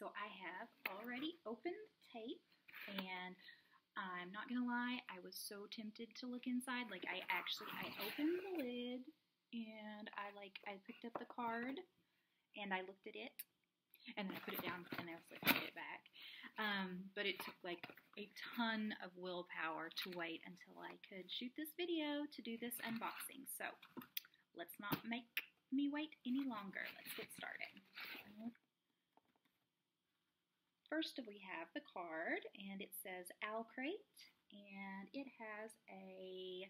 So I have already opened the tape and I'm not gonna lie, I was so tempted to look inside. Like I actually I opened the lid and I like I picked up the card and I looked at it and then I put it down and I was like, put it back. Um, but it took like a ton of willpower to wait until I could shoot this video to do this unboxing. So let's not make me wait any longer. Let's get started. First we have the card and it says Owlcrate and it has a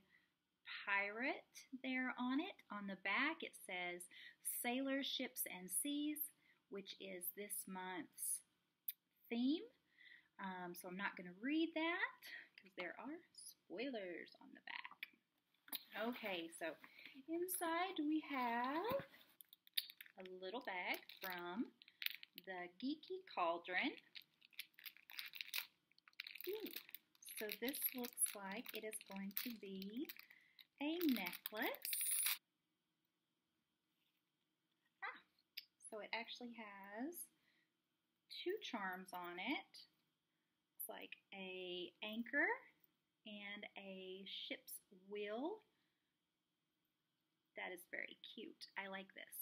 pirate there on it. On the back it says Sailor Ships, and Seas, which is this month's theme. Um, so I'm not going to read that because there are spoilers on the back. Okay, so inside we have a little bag from the Geeky Cauldron. Ooh, so this looks like it is going to be a necklace. Ah, so it actually has two charms on it. It's like a anchor and a ship's wheel. That is very cute. I like this.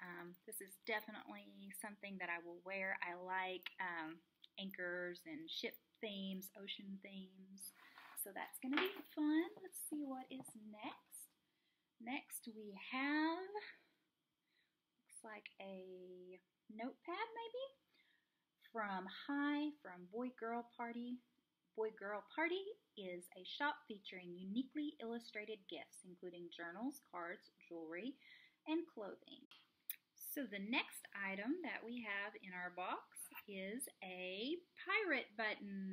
Um, this is definitely something that I will wear. I like um, anchors and ship themes, ocean themes. So that's going to be fun. Let's see what is next. Next we have, looks like a notepad maybe, from Hi, from Boy Girl Party. Boy Girl Party is a shop featuring uniquely illustrated gifts, including journals, cards, jewelry, and clothing. So the next item that we have in our box is a pirate button.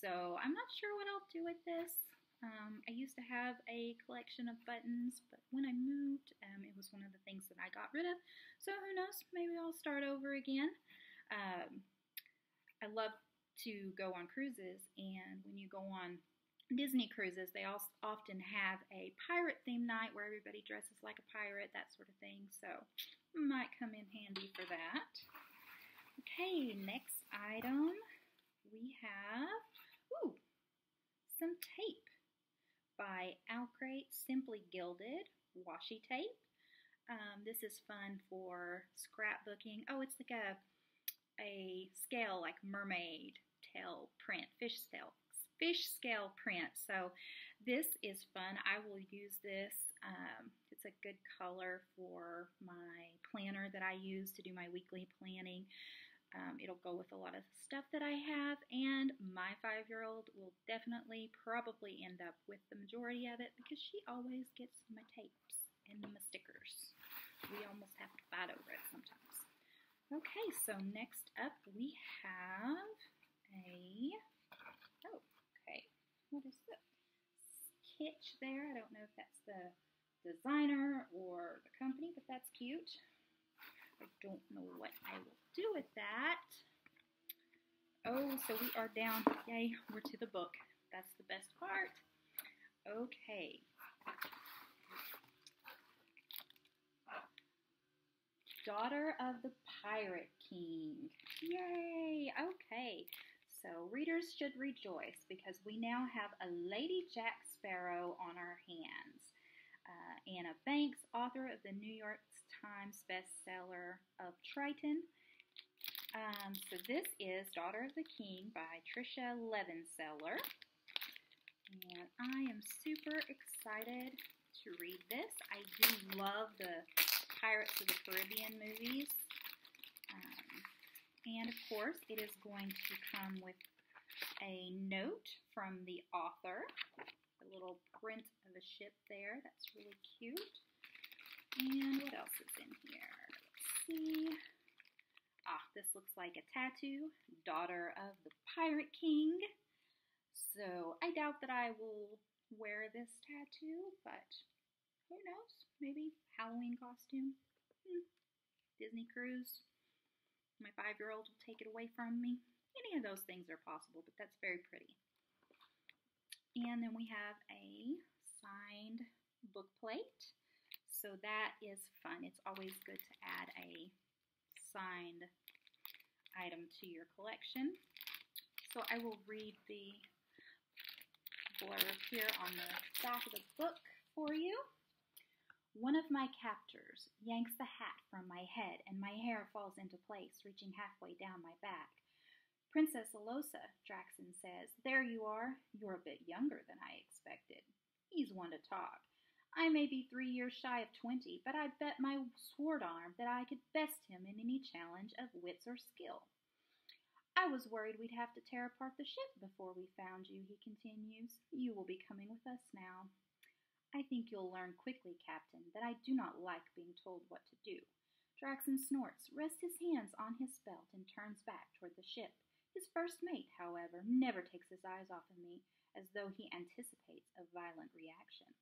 So I'm not sure what I'll do with this. Um, I used to have a collection of buttons, but when I moved, um, it was one of the things that I got rid of. So who knows, maybe I'll start over again. Um, I love to go on cruises, and when you go on Disney cruises, they also often have a pirate theme night where everybody dresses like a pirate, that sort of thing. So, might come in handy for that. Okay, next item we have some tape by Owlcrate Simply Gilded washi tape. Um, this is fun for scrapbooking. Oh, it's like a a scale like mermaid tail print, fish scale fish scale print. So this is fun. I will use this. Um, it's a good color for my planner that I use to do my weekly planning. Um, it'll go with a lot of stuff that I have, and my five-year-old will definitely probably end up with the majority of it because she always gets my tapes and my stickers. We almost have to fight over it sometimes. Okay, so next up we have a, oh, okay, what is this? Kitsch there. I don't know if that's the designer or the company, but that's cute. I don't know what I will do with that. Oh, so we are down. Yay, we're to the book. That's the best part. Okay. Daughter of the Pirate King. Yay! Okay, so readers should rejoice because we now have a Lady Jack Sparrow on our hands. Uh, Anna Banks, author of the New York Times bestseller of Triton. Um, so this is Daughter of the King by Tricia Levenseller. And I am super excited to read this. I do love the Pirates of the Caribbean movies. Um, and of course, it is going to come with a note from the author. A little print of a ship there. That's really cute. And what else is in here? Let's see. Ah, this looks like a tattoo. Daughter of the Pirate King. So I doubt that I will wear this tattoo, but who knows? Maybe Halloween costume. Hmm. Disney cruise. My five-year-old will take it away from me. Any of those things are possible, but that's very pretty. And then we have a signed book plate. So that is fun. It's always good to add a signed item to your collection. So I will read the blurb here on the back of the book for you. One of my captors yanks the hat from my head, and my hair falls into place, reaching halfway down my back. Princess Alosa, Draxen says, There you are. You're a bit younger than I expected. He's one to talk. I may be three years shy of twenty, but I bet my sword arm that I could best him in any challenge of wits or skill. I was worried we'd have to tear apart the ship before we found you, he continues. You will be coming with us now. I think you'll learn quickly, Captain, that I do not like being told what to do. Draxen snorts, rests his hands on his belt, and turns back toward the ship. His first mate, however, never takes his eyes off of me, as though he anticipates a violent reaction.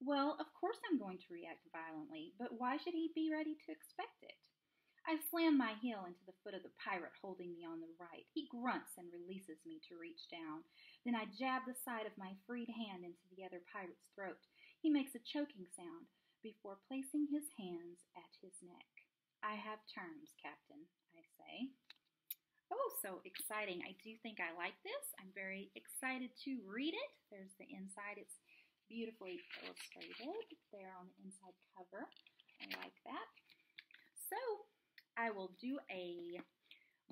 Well, of course I'm going to react violently, but why should he be ready to expect it? I slam my heel into the foot of the pirate holding me on the right. He grunts and releases me to reach down. Then I jab the side of my freed hand into the other pirate's throat. He makes a choking sound before placing his hands at his neck. I have terms, Captain, I say. Oh, so exciting. I do think I like this. I'm very excited to read it. There's the inside. It's beautifully illustrated there on the inside cover. I like that. So I will do a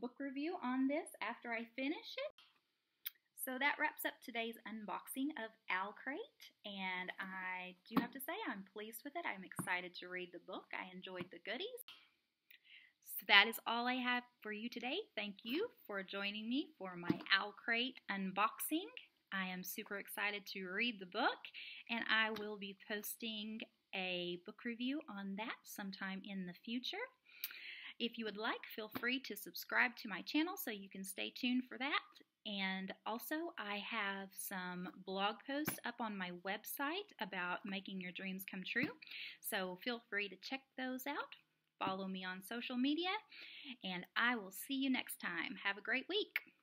book review on this after I finish it. So that wraps up today's unboxing of OwlCrate, and I do have to say I'm pleased with it. I'm excited to read the book. I enjoyed the goodies. So that is all I have for you today. Thank you for joining me for my OwlCrate unboxing. I am super excited to read the book, and I will be posting a book review on that sometime in the future. If you would like, feel free to subscribe to my channel so you can stay tuned for that. And also, I have some blog posts up on my website about making your dreams come true. So feel free to check those out. Follow me on social media, and I will see you next time. Have a great week.